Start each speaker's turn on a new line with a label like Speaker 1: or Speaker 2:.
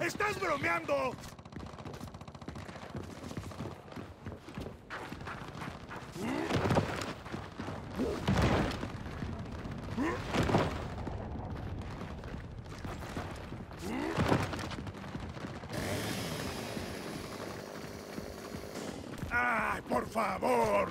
Speaker 1: ¡Estás bromeando! ¡Ay, por favor!